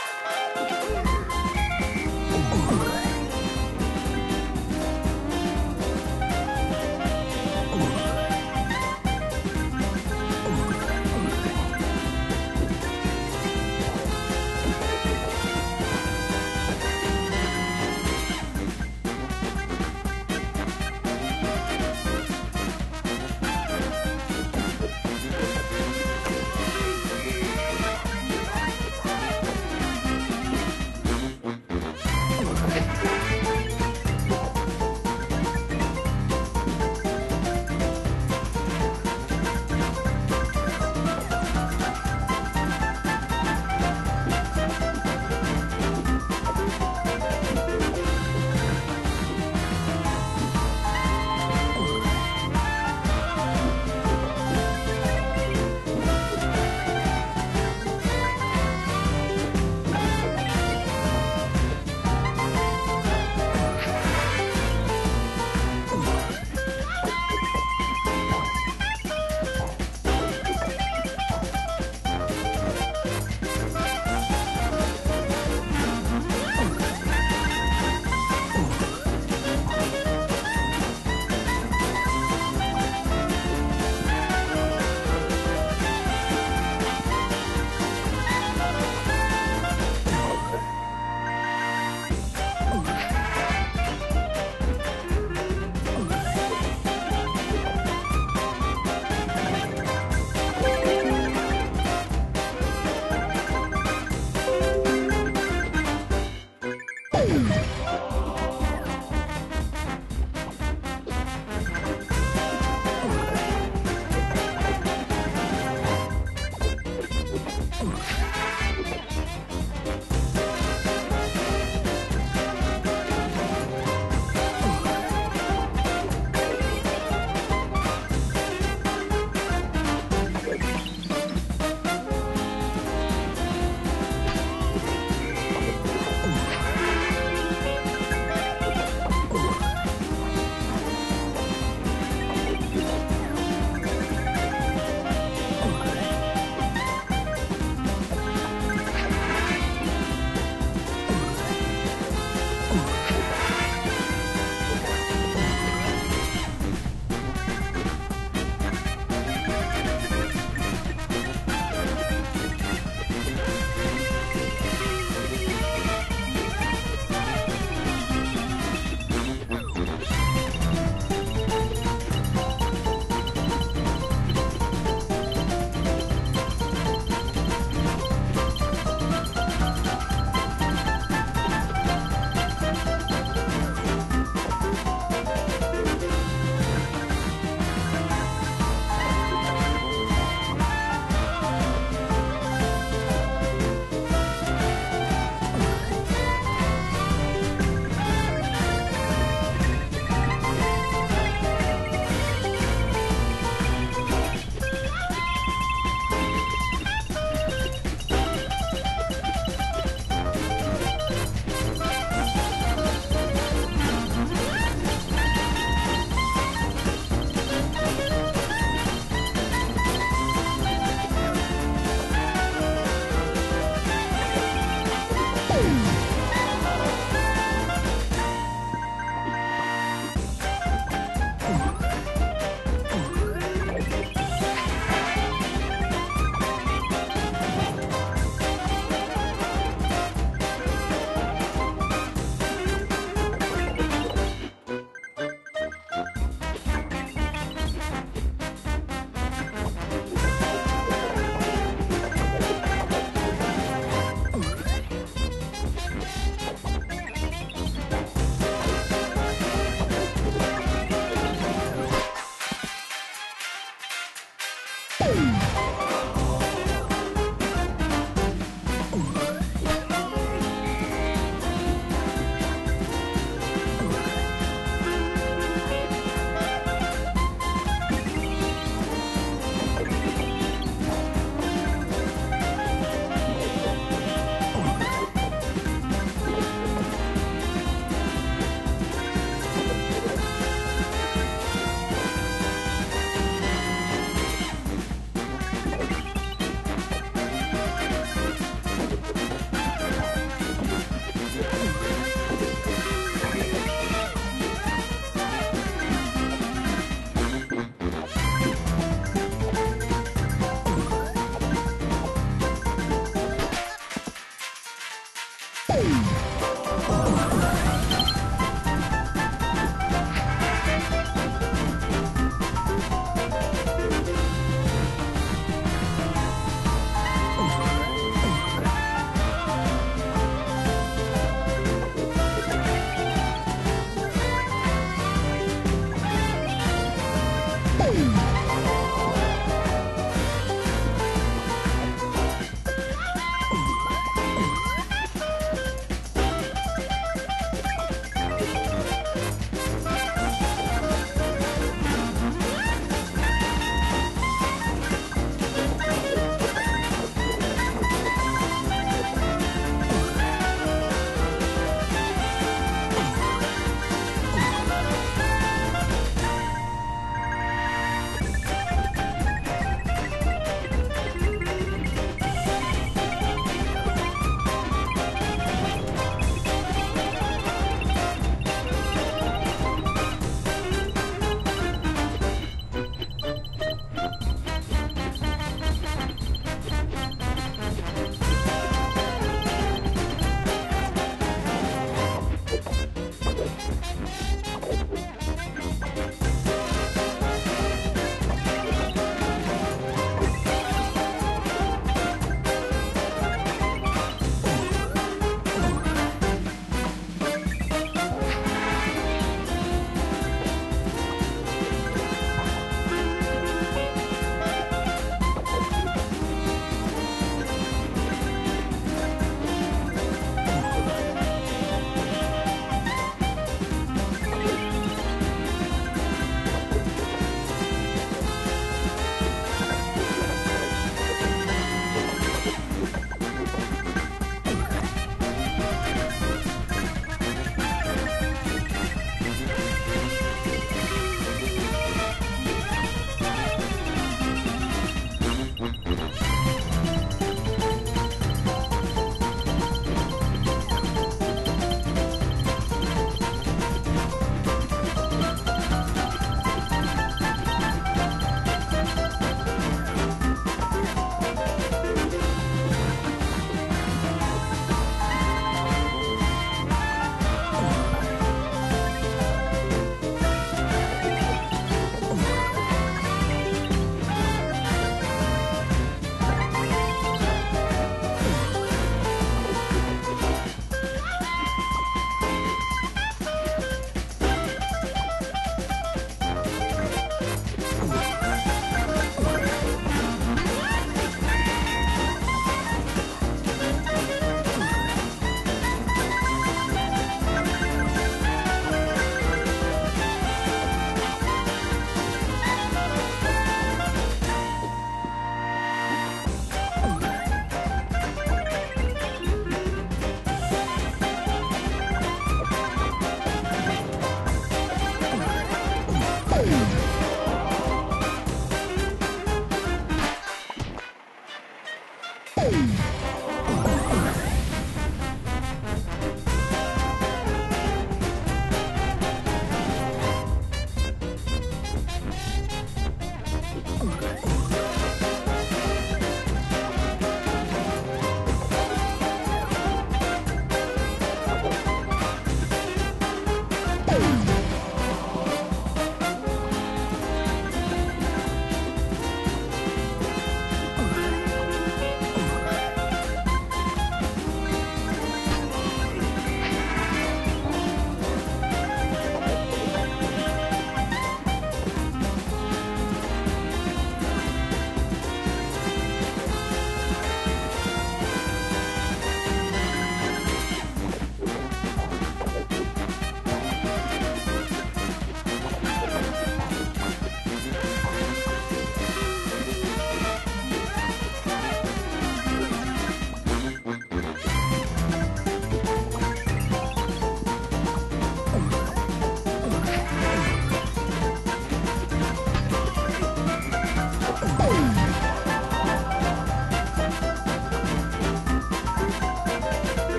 Bye.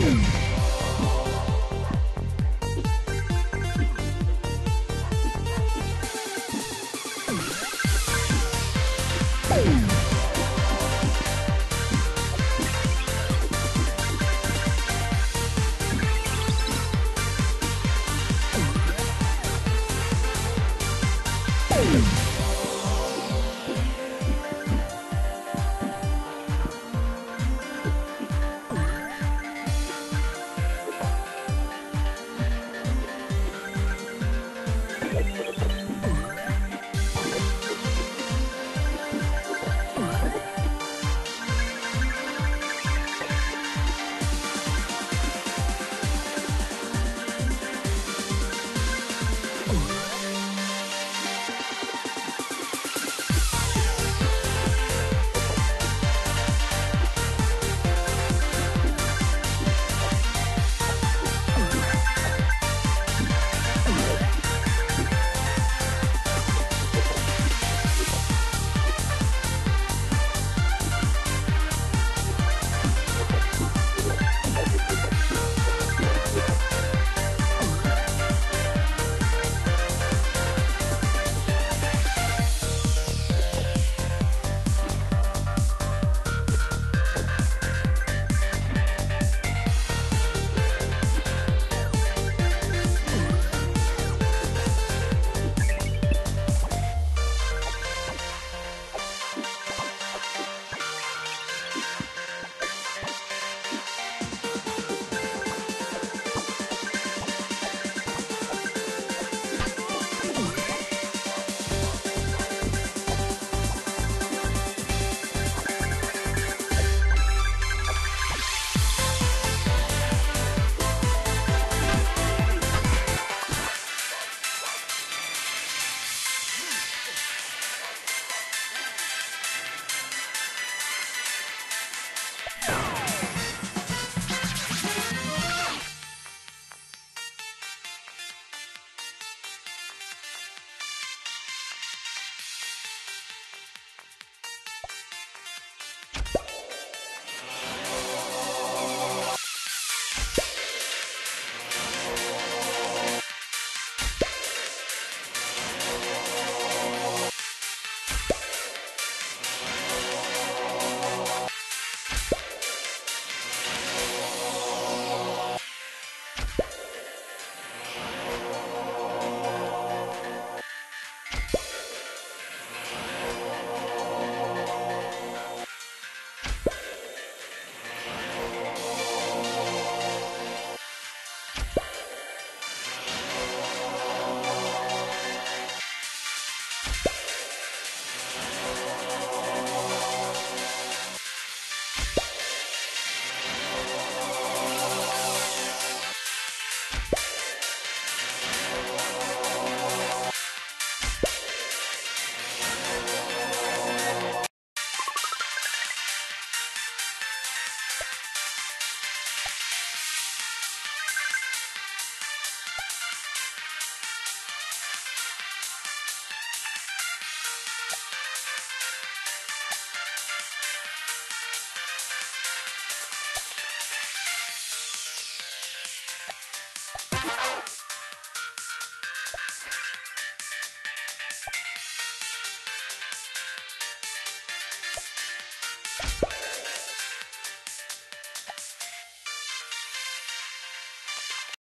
hmm